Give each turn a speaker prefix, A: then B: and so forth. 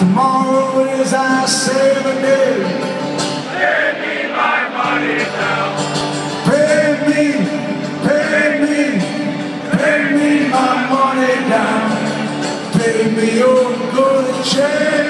A: Tomorrow is our saving day.
B: Pay me my money now.
A: Pay me, pay me, pay me my money down. Pay me your good change.